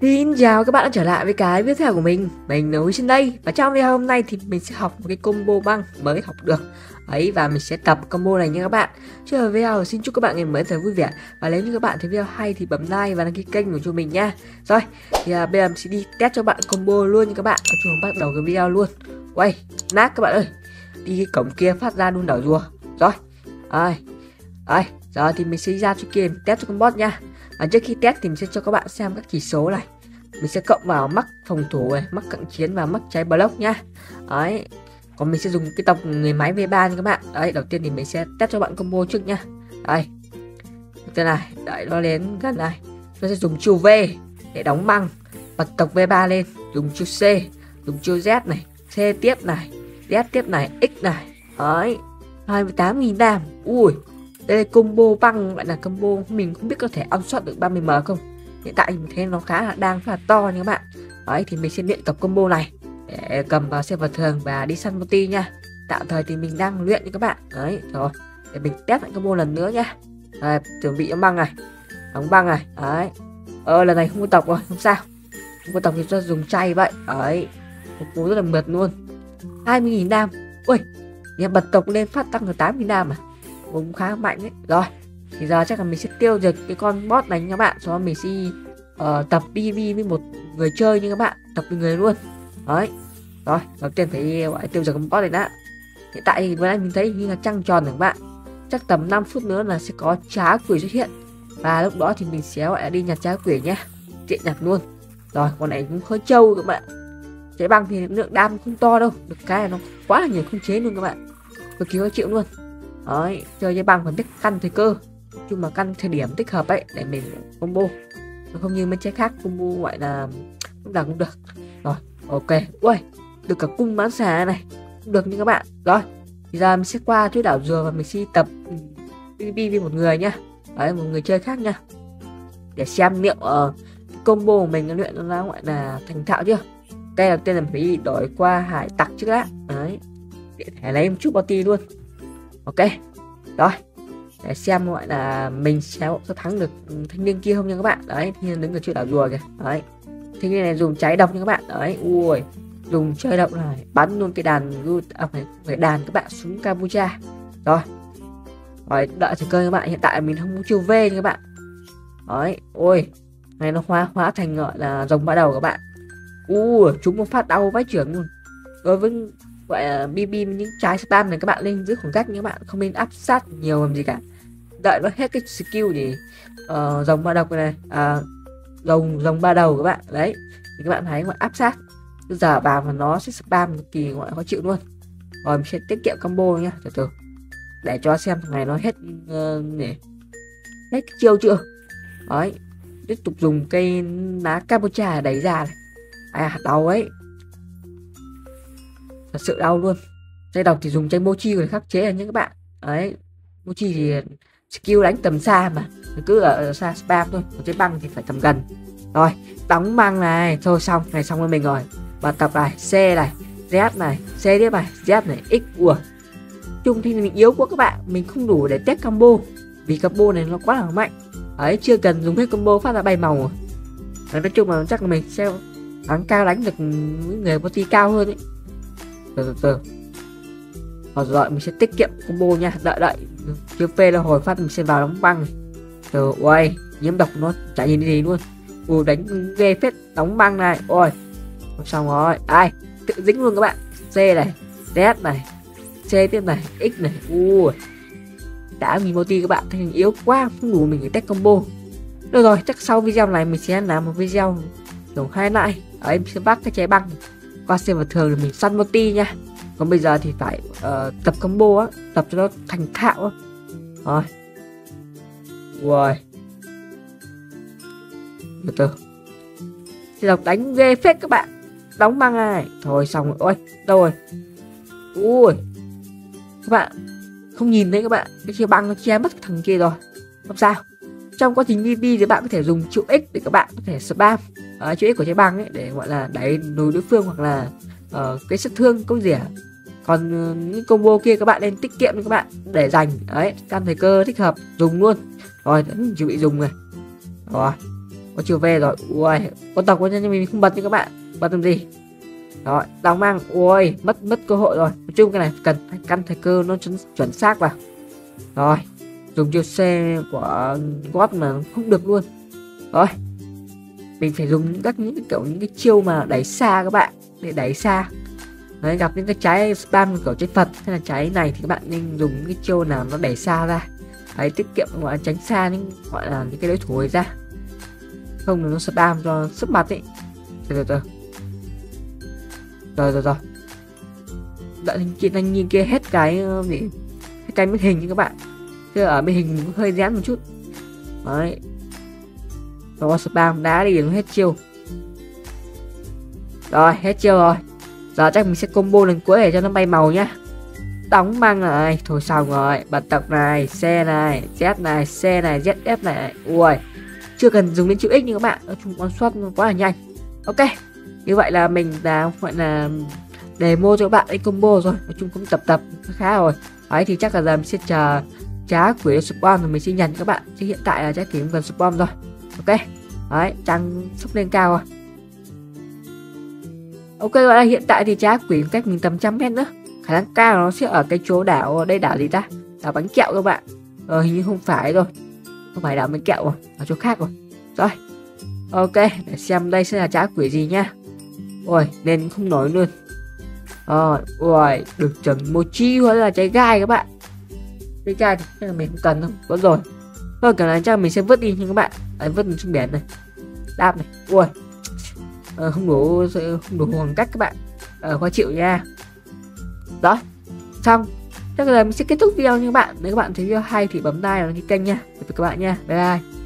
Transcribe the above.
Xin chào các bạn đã trở lại với cái video theo của mình. Mình là Huy trên đây. Và trong video hôm nay thì mình sẽ học một cái combo băng mới học được. Ấy và mình sẽ tập combo này nha các bạn. Trước ở video xin chúc các bạn ngày mới thật vui vẻ. Và nếu như các bạn thấy video hay thì bấm like và đăng ký kênh của chúng mình nha. Rồi thì à, bây giờ mình sẽ đi test cho bạn combo luôn nha các bạn. Chúng bắt đầu cái video luôn. Quay nát các bạn ơi. Đi cái cổng kia phát ra đun đảo rùa. Rồi Ai Ai đó, thì mình sẽ ra cho kia test cho con bot nha. Và trước khi test thì mình sẽ cho các bạn xem các chỉ số này. Mình sẽ cộng vào mắc phòng thủ này, mắc cận chiến và mắc cháy block nhá đấy. Còn mình sẽ dùng cái tộc người máy V3 nha các bạn. Đấy, đầu tiên thì mình sẽ test cho bạn combo trước nhá đây. Cái này đợi nó đến gần này. Nó sẽ dùng chiêu V để đóng băng. Bật tộc V3 lên, dùng chiêu C, dùng chiêu Z này, C tiếp này, Z tiếp này, X này. Đấy. 28.000 đam. Ui đây là combo băng gọi là combo mình không biết có thể ăn soát được 30m không? Hiện tại mình thấy nó khá là đang khá là to nha các bạn. Đấy thì mình sẽ luyện tập combo này. Để cầm vào xe vật thường và đi săn multi nha. Tạm thời thì mình đang luyện nha các bạn. Đấy rồi. Để mình test lại combo lần nữa nhá đấy, chuẩn bị đóng băng này. Đóng băng này đấy. Ờ lần này không có tộc rồi không sao. Không có tộc thì cho dùng chay vậy. Đấy một cú rất là mượt luôn. 20.000 đam. Ui nhà bật tộc lên phát tăng được 8.000 đam à? Cũng khá mạnh đấy rồi thì giờ chắc là mình sẽ tiêu diệt cái con bot này nha các bạn. Sau đó mình sẽ uh, tập pv với một người chơi như các bạn tập với người luôn. Đấy. Rồi đầu tiên phải gọi tiêu diệt con bot này đã. Hiện tại thì vừa nãy mình thấy như là trăng tròn này các bạn. Chắc tầm 5 phút nữa là sẽ có trá quỷ xuất hiện. Và lúc đó thì mình sẽ gọi là đi nhặt trá quỷ nhé. Tiện nhặt luôn. Rồi con này cũng hơi trâu các bạn. Trái băng thì lượng đam không to đâu. Được cái là nó quá là nhiều không chế luôn các bạn. Cực kỳ khó chịu luôn đấy chơi với băng phải biết căn thời cơ. Chung mà căn thời điểm tích hợp ấy để mình combo. Không như mấy trái khác combo gọi là lúc nào cũng được. Rồi ok. Ui được cả cung bán xà này. Cũng được như các bạn. Rồi thì giờ mình sẽ qua chỗ đảo dừa và mình sẽ tập ừ, PvP với một người nhá. Đấy một người chơi khác nha. Để xem liệu uh, combo của mình luyện nó gọi là thành thạo chưa. Đây đầu tiên là mình phải đổi qua hải tặc trước đã. Đấy để thể lấy một chút bounty luôn ok. Rồi. Để xem gọi là mình sẽ có thắng được thanh niên kia không nha các bạn. Đấy thanh niên đứng ở chỗ đảo rùa kìa. Đấy. Thanh niên này dùng cháy độc nha các bạn. Đấy ui. Dùng chơi độc này bắn luôn cái đàn à, phải, phải đàn các bạn súng Campuchia. Rồi. Rồi đợi thời cơ các bạn. Hiện tại mình không muốn chiêu V nha các bạn. Đấy ôi này nó hóa hóa thành gọi là rồng ba đầu các bạn. U chúng một phát đau vách trưởng luôn. Đối với gọi là bb những trái spam này các bạn nên giữ khoảng cách các bạn. Không nên áp sát nhiều làm gì cả. Đợi nó hết cái skill thì ờ, uh, dòng ba độc này à, dòng dòng ba đầu các bạn. Đấy thì các bạn thấy gọi áp sát. Giờ vào mà nó sẽ spam kỳ gọi khó chịu luôn. Rồi mình sẽ tiết kiệm combo nhá từ từ. Để cho xem thằng này nó hết ờ, uh, để hết cái chiêu chưa? Đấy tiếp tục dùng cây lá capucha đẩy ra này. À đau ấy thật sự đau luôn. Dây độc thì dùng tranh mochi để khắc chế là những các bạn. Đấy, mochi thì skill đánh tầm xa mà. Cứ ở xa spam thôi, còn cái băng thì phải tầm gần. Rồi, đóng băng này. Thôi xong, này xong với mình rồi. Và tập này, c này, z này, c tiếp này, z này, x của chung thì mình yếu quá các bạn. Mình không đủ để test combo. Vì combo này nó quá là mạnh. Ấy chưa cần dùng hết combo phát ra bay màu rồi. nói chung là chắc là mình sẽ thắng cao, đánh được những người body cao hơn ấy từ từ từ. Rồi rồi, mình sẽ tiết kiệm combo nha. Đợi đợi. Chưa phê là hồi phát mình sẽ vào đóng băng. Từ ôi nhiễm độc nó chả nhìn gì luôn. Ui đánh ghê phết, đóng băng này. Ôi xong rồi. Ai, tự dính luôn các bạn. C này z này, c tiếp này, x này. Ui, đã mình multi các bạn. Thành yếu quá, không đủ mình để test combo. Được rồi, chắc sau video này mình sẽ làm một video kiểu hai lại. Ở em sẽ bắt cái trái băng qua vào thường thì mình săn một ti nha. Còn bây giờ thì phải uh, tập combo á tập cho nó thành thạo á. Rồi. Rồi từ từ. Thì đọc đánh ghê phết các bạn. Đóng băng này. Thôi xong rồi. Ôi đâu rồi? Ui. Các bạn không nhìn thấy các bạn. Cái chia băng nó che mất thằng kia rồi. Không sao trong quá trình VP thì bạn có thể dùng chữ X để các bạn có thể spam. Uh, chữ X của trái băng ấy để gọi là đẩy lùi đối phương hoặc là uh, cái sát thương công rỉa à. còn uh, những combo kia các bạn nên tiết kiệm các bạn để dành đấy căn thời cơ thích hợp dùng luôn. Rồi chuẩn bị dùng này. Rồi có chiều về rồi. Ui con tộc của nhân mình không bật như các bạn. Bật làm gì? Rồi đóng mang. Ui mất mất cơ hội rồi. Nói chung cái này cần phải căn thời cơ nó chuẩn, chuẩn xác vào. Rồi dùng chiêu xe của gót mà không được luôn. Rồi mình phải dùng những các những cái kiểu những cái chiêu mà đẩy xa các bạn để đẩy xa. Đấy, gặp những cái trái spam kiểu trái Phật hay là trái này thì các bạn nên dùng những cái chiêu nào nó đẩy xa ra. Đấy, tiết kiệm gọi là tránh xa những gọi là những cái đối thủ ấy ra. Không là nó spam cho sức mặt ấy. Từ từ rồi. Rồi rồi đợi chị đang nhìn kia hết cái ờ, gì? Hết cái màn hình như các bạn chứ ở bên hình cũng hơi rén một chút. Đấy. Rồi spam đá đi nó hết chiêu. Rồi, hết chiêu rồi. Giờ chắc mình sẽ combo lần cuối để cho nó bay màu nhá. Đóng băng này, thôi xong rồi. Bật tập này xe này, z này xe này zf này. Ui, chưa cần dùng đến chữ x như các bạn. Nói chung con suất quá là nhanh. Ok, như vậy là mình đã gọi là demo cho các bạn cái combo rồi. Nói chung cũng tập tập khá rồi. Ấy thì chắc là giờ mình sẽ chờ giá quỷ spawn thì mình sẽ nhận các bạn. Chứ hiện tại là trái quỷ gần spawn rồi. Ok. Đấy, tăng sốc lên cao rồi ok, gọi là hiện tại thì giá quỷ cách mình tầm trăm mét nữa. Khả năng cao nó sẽ ở cái chỗ đảo, đây đảo gì ta? Đảo bánh kẹo các bạn. Ờ hình như không phải rồi. Không phải đảo bánh kẹo rồi ở chỗ khác rồi. Rồi. Ok, để xem đây sẽ là trái quỷ gì nhá ôi nên không nói luôn. Rồi ôi được chuẩn mochi hoặc là trái gai các bạn cái chai thì chắc là mình không cần đâu có rồi. Thôi cả này chắc mình sẽ vứt đi nha các bạn. Đấy, vứt xuống biển này. Đáp này. Ui. À, không đủ không đủ khoảng cách các bạn. À, khó chịu nha. Đó. Xong. Chắc là mình sẽ kết thúc video nha các bạn. Nếu các bạn thấy video hay thì bấm like và đăng ký kênh nha. Tạm biệt các bạn nha. Bye bye.